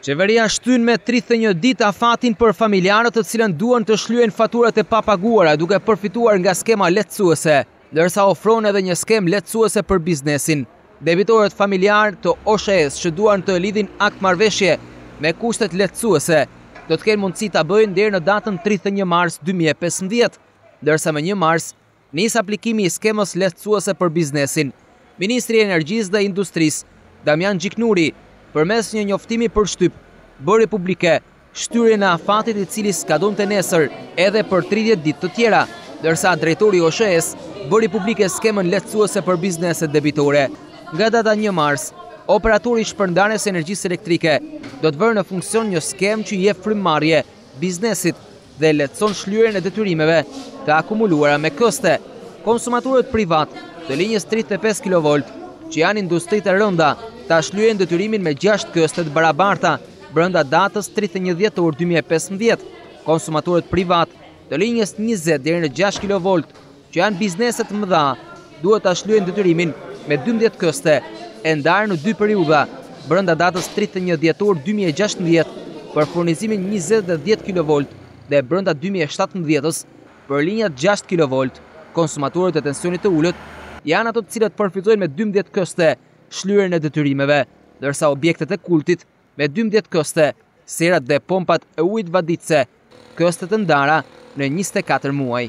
Qeveria shtyn me 31 ditë afatin për familjarët të cilët duan të shlyejnë faturat e papaguara duke përfituar nga skema lehtësuese, ndërsa ofron edhe një skemë lehtësuese për biznesin. Debitorët familjarë të OSHEE-së që duan të lidhin aktmarrëveshje me kushtet lehtësuese, do të kenë mundësi ta bëjnë deri në datën 31 mars 2015, ndërsa më 1 mars nis aplikimi i skemës lehtësuese për biznesin. Ministri i Energjisë dhe Industrisë, Damian Gjiknuri, përmes një njoftimi për shtyp, bëri publike shtyrjen e afatit i cili skadonte nesër edhe për tridhjetë ditë të tjera, ndërsa drejtori i OSHEE-së bëri publike skemën lehtësuese për bizneset debitore. Nga data një mars, operatori i shpërndarjes së energjisë elektrike do të vërë në funksion një skemë që i jep frymëmarrje biznesit dhe lehtëson shlyerjen e detyrimeve të akumuluara me këste. Konsumatorët privatë të linjës 35 kilovolt, që janë industri të rënda, ta shlyejnë detyrimin me 6 këste të barabarta brenda datës 31 dhjetor 2015. Konsumatorët privatë të linjës 20 deri në 6 kilovolt, që janë biznese të mëdha, duhet ta shlyejnë detyrimin me dymbëdhjetë këste, e ndarë në dy periudha, brenda datës tridhjetë e një dhjetor dy mijë e gjashtëmbëdhjetë për furnizimin njëzet dhe dhjetë kilovolt dhe brenda dy mijë e shtatëmbëdhjetës për linjat gjashtë kilovolt. Konsumatorët e tensionit të ulët janë ato të cilat përfitojnë me dymbëdhjetë këste shlyerjen e detyrimeve, ndërsa objektet e kultit me 12 këste, serat dhe pompat e ujit vaditëse, këste të ndara në 24 muaj.